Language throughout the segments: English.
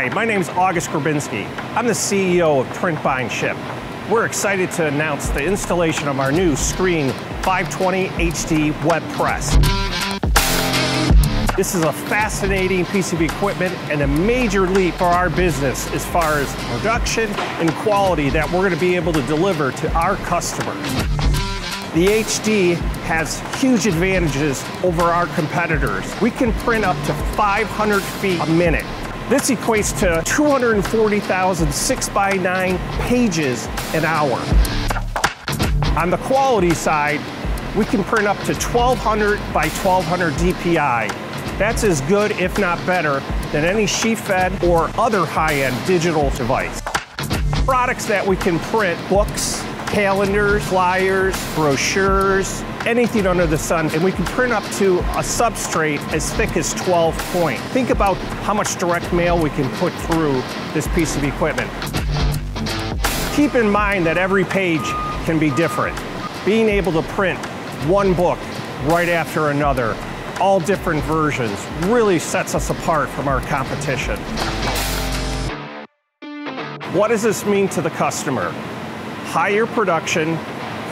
Hi, my name is August Grabinski. I'm the CEO of Print Bind Ship. We're excited to announce the installation of our new Screen 520 HD web press. This is a fascinating piece of equipment and a major leap for our business as far as production and quality that we're going to be able to deliver to our customers. The HD has huge advantages over our competitors. We can print up to 500 feet a minute. This equates to 240,000 6 by 9 pages an hour. On the quality side, we can print up to 1200 by 1200 DPI. That's as good, if not better, than any sheet-fed or other high-end digital device. Products that we can print, books, calendars, flyers, brochures, anything under the sun, and we can print up to a substrate as thick as 12 point. Think about how much direct mail we can put through this piece of equipment. Keep in mind that every page can be different. Being able to print one book right after another, all different versions, really sets us apart from our competition. What does this mean to the customer? Higher production,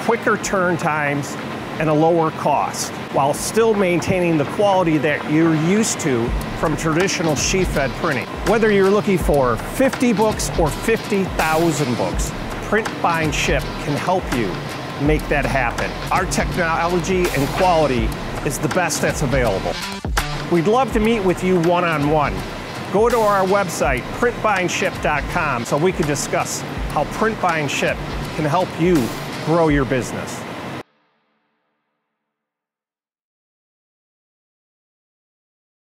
quicker turn times, and a lower cost, while still maintaining the quality that you're used to from traditional sheet-fed printing. Whether you're looking for 50 books or 50,000 books, Print Bind Ship can help you make that happen. Our technology and quality is the best that's available. We'd love to meet with you one-on-one. -on -one. Go to our website, printbindship.com, so we can discuss how Print Bind Ship can help you grow your business.